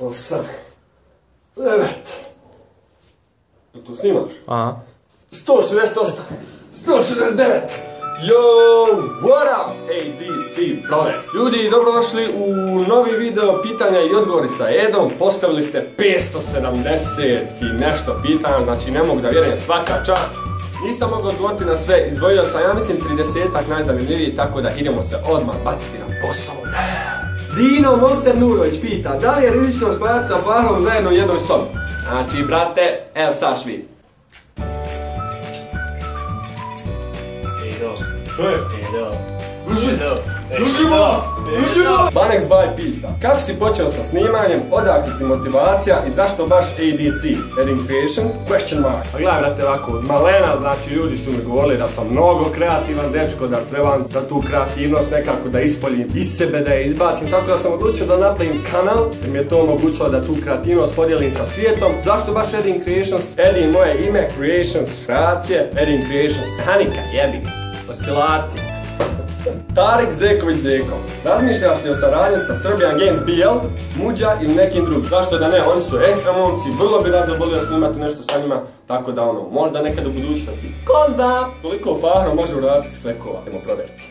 osam, devet. Jel tu snimaš? Aha. 168, 169. Yo, what up, ADC Brothers? Ljudi, dobrodošli u novi video pitanja i odgovori sa Edom. Postavili ste 570 i nešto pitanja, znači ne mogu da vjerujem svaka čast. Nisam mogao odgovoriti na sve, izdvojio sam, ja mislim, 30-ak najzanimljiviji, tako da idemo se odmah baciti na posao. Dino Monster Nurović pita, da li je rizično spajati sa Fahrom zajedno u jednoj sobi? Znači, brate, evo saš vidi. Edo. Što je? Edo. Drži! Banex Boy pita, kako si počeo sa snimanjem, odakle ti motivacija i zašto baš ADC, Edding Creations, question mark. Pa gledaj, brate, ovako, od malena, znači, ljudi su mi govorili da sam mnogo kreativan dečko, da trebam da tu kreativnost nekako da ispoljim iz sebe, da je izbacim, tako da sam odlučio da napravim kanal, jer mi je to omogućilo da tu kreativnost podijelim sa svijetom. Zašto baš Edding Creations? Edding moje ime, Creations, kreacije, Edding Creations, mehanika, jebi oscilacije. Tarik Zeković Zeko. Razmišljaš li o saradnji sa Serbian Games BL, Muđa ili nekim drugim? Zašto da ne, oni su ekstra momci, vrlo bi rado volio snimati nešto sa njima, tako da ono, možda nekad u budućnosti. Ko zna? Koliko Fahro može uraditi s klekova? Idemo provjeriti.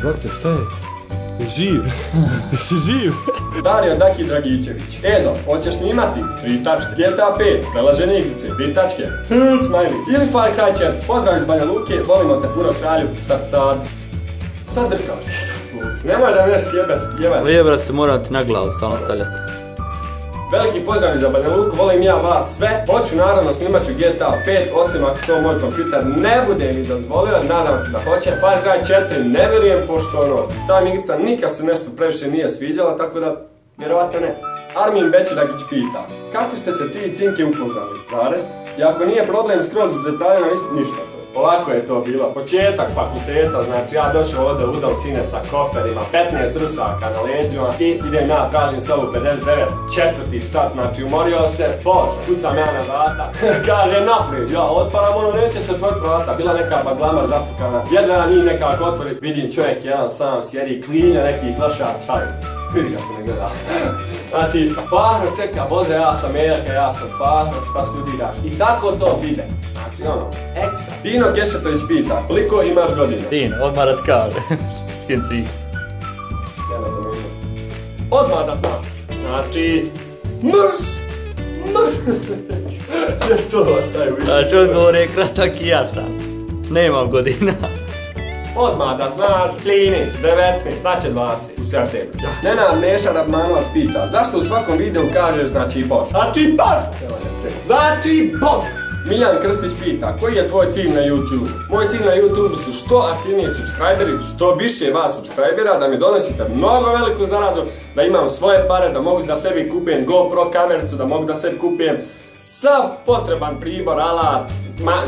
Brate, šta je? Živ. Jesi živ? Dario Daki Dragičević. Edo, hoćeš snimati? Tri tačke. GTA 5, prelažene igrice, tri tačke. Hmm, smiley. Ili Far Cry 4. Pozdrav iz Banja Luke, volimo te puno kralju, srcad. Šta drkaš? Nemoj da me još sjebeš, jebaš. Nije, brate, moram ti na glavu stalno stavljati. Veliki pozdrav iz Banja volim ja vas sve. Hoću naravno snimat ću GTA 5, osim ako to moj kompjuter ne bude mi dozvolio, nadam se da hoće. Far Cry 4 ne vjerujem, pošto ono, ta igrica nikad se nešto previše nije sviđala, tako da vjerovatno ne. Armin Bećiragić pita, kako ste se ti Cinke upoznali? Zarez? I ako nije problem skroz u detaljima, ništa. Ovako je to bilo, početak fakulteta, znači ja došao ovdje udal sine sa koferima, 15 rusaka na leđima i idem ja, tražim sobu 59, četvrti stat, znači umorio se, bože, kucam ja na vrata, kaže naprijed, ja otvaram ono, neće se otvoriti vrata, bila neka baglama zafukana, jedna njih nekako otvori, vidim čovjek jedan sam sjedi, klinja neki klašar, je? Vidi što ne gleda. Znači, Fahro čeka, bože, ja sam Eljaka, ja sam Fahro, šta studiraš? I tako to ide. Znači, ono, ekstra. Dino Kešetović pita, koliko imaš godina? Din, odmah rad kave. Skin ime. Odmah da znam. Znači, mrš! Mrš! Jer to ostaje u. Znači, odgovor je kratak i jasan. Nemam godina. Odmah da znaš, 13, 19, znači 20 u septembru. Nenad Neša Radmanovac pita, zašto u svakom videu kažeš znači Bož? Znači Bož! Evo. Znači Bož! Miljan Krstić pita, koji je tvoj cilj na YouTube? Moj cilj na YouTube su što aktivniji subscriberi, što više vas subscribera, da mi donosite mnogo veliku zaradu, da imam svoje pare, da mogu da sebi kupijem GoPro kamericu, da mogu da sebi kupijem sav potreban pribor, alat, ma,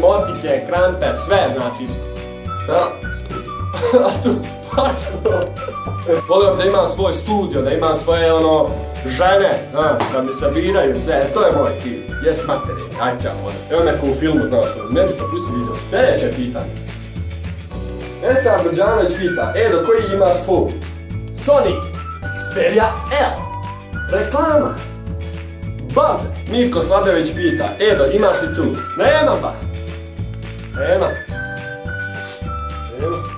motike, krampe, sve, znači Šta? A tu. Volio bi da imam svoj studio, da imam svoje ono, žene, da mi sabiraju sve, to je moj cilj. Jes materi, aj čao, ovdje. Evo neko u filmu, znaš, ono, ne bi to pusti video. Sljedeće pitanje. Esa Brđanović pita, Edo, koji imaš full? Sony, Xperia L. Reklama. Bože. Mirko Sladović pita, Edo, imaš li curu? Nema ba. Nema. Nema.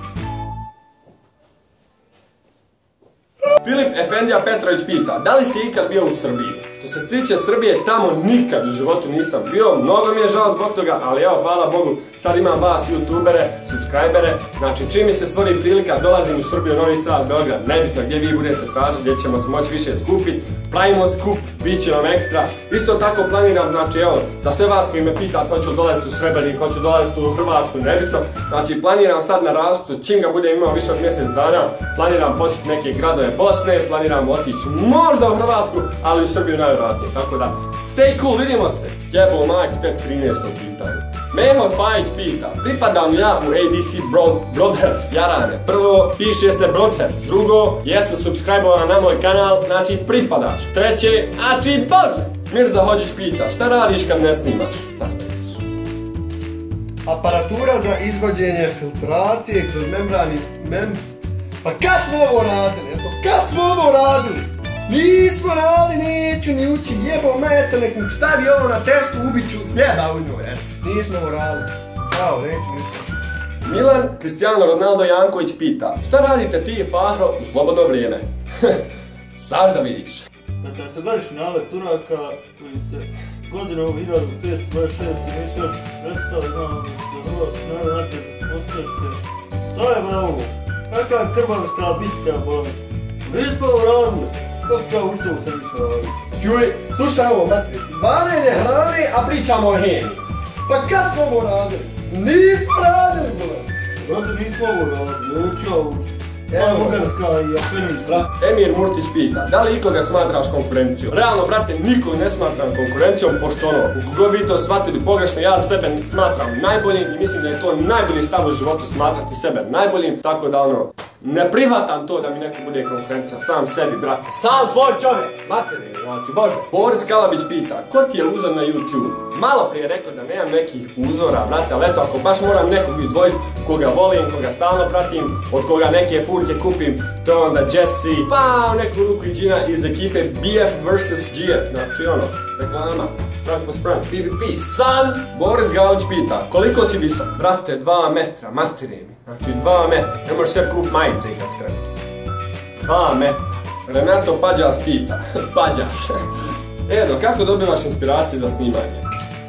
Filip Efendija Petrović pita, da li si ikad bio u Srbiji? Što se tiče Srbije, tamo nikad u životu nisam bio, mnogo mi je žao zbog toga, ali evo, hvala Bogu, sad imam vas, youtubere, subscribere, znači čim mi se stvori prilika, dolazim u Srbiju, Novi Sad, Beograd, nebitno gdje vi budete tražiti, gdje ćemo se moći više skupiti, pravimo skup, bit će vam ekstra. Isto tako planiram, znači evo, da sve vas koji me pitate, hoću dolaziti u Srebrnik, hoću dolaziti u Hrvatsku, nebitno, znači planiram sad na raspustu, čim ga budem imao više od mjesec dana, planiram posjetiti neke gradove Bosne, planiram otići možda u Hrvatsku, ali u Srbiju najvjerojatnije, tako da, stay cool, vidimo se. Jebo majke, tek 13. pitanje. Meho Pajić pita, pripadam ja u ADC Bro Brothers, jarane. Prvo, piše se Brothers. Drugo, jesam subscribe na moj kanal, znači pripadaš. Treće, znači Bože! Mirza Hođić pita, šta radiš kad ne snimaš? Aparatura za izvođenje filtracije kroz membrani... Mem... Pa kad smo ovo radili? Eto, kad smo ovo radili? Nismo radili, neću ni ući, jebo meto, nek mi stavi ovo na testu, ubit ću jeba u njoj, eto. Nismo radili. Bravo, neću ni ući. Milan Cristiano Ronaldo Janković pita Šta radite ti i Fahro u slobodno vrijeme? Saš da vidiš. Dakle, ste gledali finale Turaka koji se godinu 1526 nisu još predstavili malo da se Hrvatski narod natježu posljedice. Šta je ba ovo? Kakva krvavska bitka boli? Nismo ovo radili. Kako ću ja u što se nismo radili? Čuj, slušaj ovo, matri. Varenje hrane, a pričamo o heni. Pa kad smo ovo radili? Nismo radili, bole. Brate, nismo ovo radili. Neću ja u što. Evo. Bugarska i Afganistan. Emir Murtić pita, da li ikoga smatraš konkurencijom? Realno, brate, nikog ne smatram konkurencijom, pošto ono, kako god vi to shvatili pogrešno, ja sebe smatram najboljim i mislim da je to najbolji stav u životu smatrati sebe najboljim, tako da ono, ne prihvatam to da mi neko bude konkurencija, sam sebi, brate. Sam svoj čovjek, materini, znači, bože. Boris Kalabić pita, ko ti je uzor na YouTube? Malo prije rekao da nemam nekih uzora, brate, ali eto, ako baš moram nekog izdvojiti, koga volim, koga stalno pratim, od koga neke furke kupim, to je onda Jesse, pa neku ruku i Gina iz ekipe BF vs GF, znači ono, reklama. Tako sprem, PvP, san! Boris Galić pita, koliko si visok? Brate, 2 metra, materi mi. Znači 2 metra, ne možeš sve kup majice i kako treba. 2 metra. Renato Pađas pita, Pađas. Edo, kako dobivaš inspiraciju za snimanje?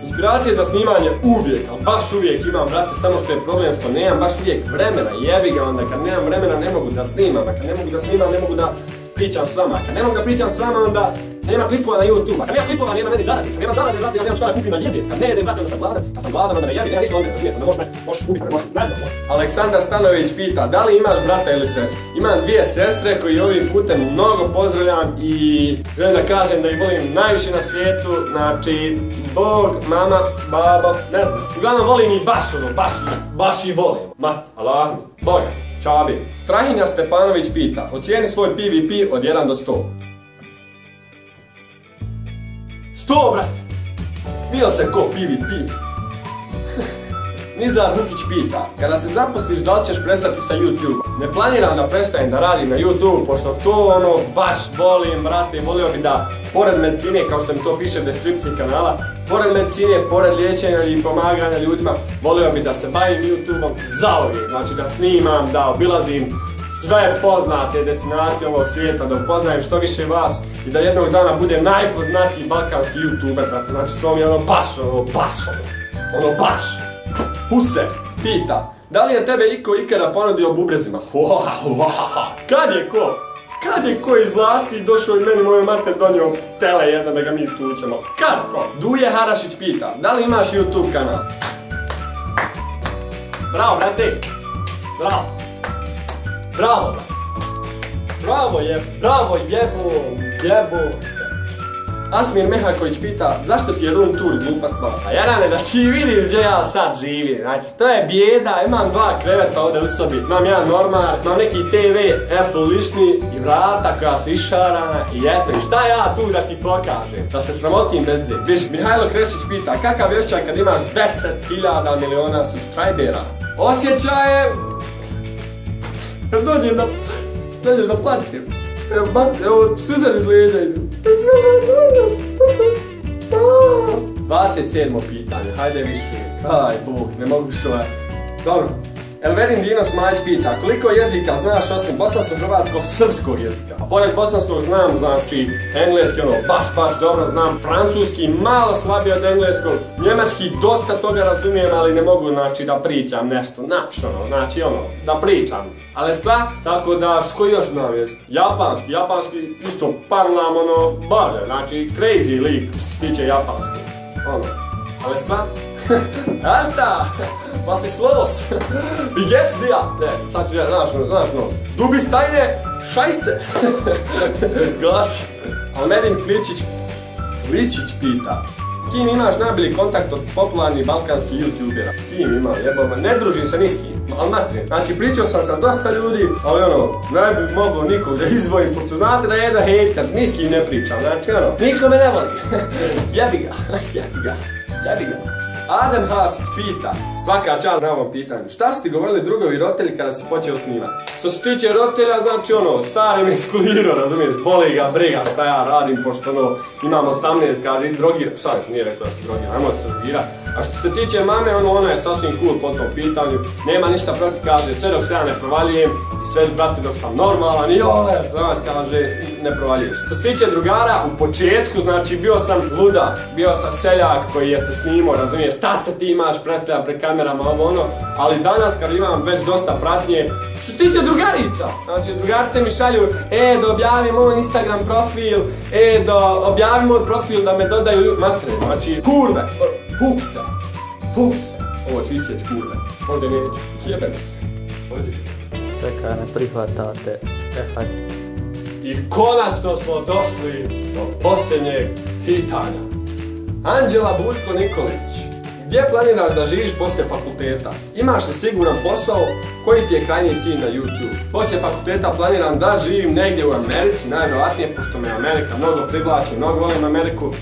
Inspiracije za snimanje uvijek, ali baš uvijek imam, brate, samo što je problem što nemam baš uvijek vremena, jebi ga onda, kad nemam vremena ne mogu da snimam, a kad ne mogu da snimam ne mogu da pričam s vama, kad ne mogu da pričam s vama onda nema klipova na YouTube, kad nema klipova nema meni zaradi, kad nema zaradi, brate, ja nemam šta da kupim da jedem, kad ne jedem, brate, onda sam gladan, kad sam gladan onda me jebi, nema ništa onda, razumijete, onda možeš me, možeš ubiti, možeš, ne znam, možeš. Aleksandar Stanović pita, da li imaš brata ili sestru? Imam dvije sestre koji ovim putem mnogo pozdravljam i želim da kažem da ih volim najviše na svijetu, znači, Bog, mama, babo, ne znam. Uglavnom volim i baš ono, baš, baš i volim. Ma, Allah Boga, čabi. Strahinja Stepanović pita, ocijeni svoj PvP od 1 do 100. 100, brate! Smio se ko PvP. Nizar Vukić pita, kada se zaposliš da li ćeš prestati sa YouTube? Ne planiram da prestajem da radim na YouTube, pošto to ono baš volim, brate, volio bi da pored medicine, kao što mi to piše u deskripciji kanala, pored medicine, pored liječenja i pomaganja ljudima, volio bi da se bavim YouTubeom zauvijek, znači da snimam, da obilazim sve poznate destinacije ovog svijeta, da upoznajem što više vas i da jednog dana budem najpoznatiji balkanski YouTuber, brate, znači to mi je ono baš, ono baš, ono, ono baš. Huse pita, da li je tebe iko ikada ponudio bubrezima? Kad je ko? Kad je ko iz vlasti došao i meni moju mater donio tele jedan da ga mi istučemo? Kad ko? Duje Harašić pita, da li imaš YouTube kanal? Bravo, brate! Bravo! Bravo! Bravo je, bravo jebo, jebo! Asmir Mehaković pita, zašto ti je room tour glupa stvar? A Jarane, da ti vidiš gdje ja sad živim, znači, to je bijeda, imam dva kreveta ovdje u sobi, imam jedan normar, imam neki TV, F lišni i vrata koja su išarana i eto, šta ja tu da ti pokažem? Da se sramotim bez zde. Viš, Mihajlo Krešić pita, kakav je kad imaš 10.000 miliona subscribera? Osjećaj je... Dođem da... Dođem da plaćem. Evo, bat, evo, suzer iz leđa idu. 27. pitanje, hajde više. Aj, Bog, ne mogu više ovaj. Dobro. Elverin Dino Smajić pita, koliko jezika znaš osim bosansko-hrvatskog srpskog jezika? A pored bosanskog znam, znači, engleski ono, baš, baš dobro znam, francuski malo slabije od engleskog, njemački dosta toga razumijem, ali ne mogu, znači, da pričam nešto, znaš, ono, znači, ono, da pričam. Ali stva, tako da, što još znam jezik? Japanski, japanski, isto parlam, ono, bože, znači, crazy lik, što se tiče japanski. Ono, ali stva, Alta! Was ist los? Wie geht's dir? Ne, sad ću ja, znaš, znaš, no. Du bist deine Scheiße! Glas. Kličić, Kličić pita. Kim imaš najbolji kontakt od popularnih balkanskih youtubera? Kim imam, jebama, ne družim se ni s kim. Al matri, znači pričao sam sa dosta ljudi, ali ono, ne bi mogao nikog da izvojim, pošto znate da je jedan hater, ni s ne pričam, znači ono, niko me ne voli. jebi ga, jebi ga, jebi ga. Adem Hasić pita, svaka čast na ovom pitanju, šta su ti govorili drugovi roditelji kada si počeo snimati? Što se tiče roditelja, znači ono, stari mi skulirao, razumiješ, boli ga, briga šta ja radim, pošto ono, imam 18, kaže, drogira, šta nije rekao da se drogira, nemoj se drogira. A što se tiče mame, ono, ona je sasvim cool po tom pitanju, nema ništa protiv, kaže, sve dok se ja ne provaljujem, i sve, brate, dok sam normalan, i ole, znaš, kaže, ne provaljuješ. Što se tiče drugara, u početku, znači, bio sam luda, bio sam seljak koji je se snimao, razumiješ, šta se ti imaš, predstavlja pred kamerama, ovo ono, ali danas kad imam već dosta pratnje, što se tiče drugarica, znači, drugarice mi šalju, e, da objavim moj Instagram profil, e, da objavim moj profil, da me dodaju matre, znači, kurve, pukse, pukse, ovo ću isjeć kurve, možda neću, jebem se, Odi. Čekaj, ne prihvatate. E, hajde. I konačno smo došli do posljednjeg pitanja. Anđela Buljko Nikolić, gdje planiraš da živiš poslije fakulteta? Imaš li siguran posao? Koji ti je krajnji cilj na YouTube? Poslije fakulteta planiram da živim negdje u Americi, najvjerojatnije, pošto me Amerika mnogo privlači, mnogo volim Ameriku.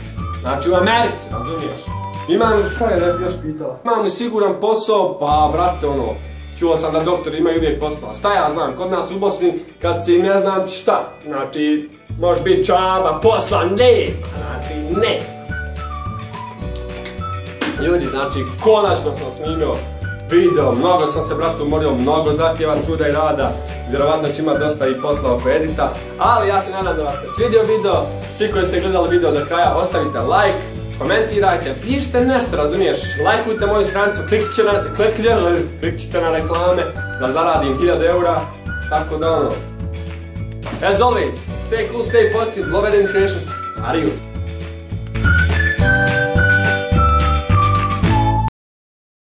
Znači u Americi, razumiješ? Imam li, šta je još pitala? Imam li siguran posao? Pa, brate, ono, Čuo sam da doktori imaju uvijek posla. Šta ja znam, kod nas u Bosni, kad si ne znam šta, znači, može biti čaba, posla, ne, znači, ne. Ljudi, znači, konačno sam snimio video, mnogo sam se, brate, umorio, mnogo zahtjeva truda i rada, vjerovatno ću imati dosta i posla oko edita, ali ja se nadam da vas se svidio video, svi koji ste gledali video do kraja, ostavite like, komentirajte, pišite nešto, razumiješ, lajkujte moju stranicu, klikćite na, na reklame da zaradim 1000 eura, tako da ono. As always, stay cool, stay positive, love in creations, adios.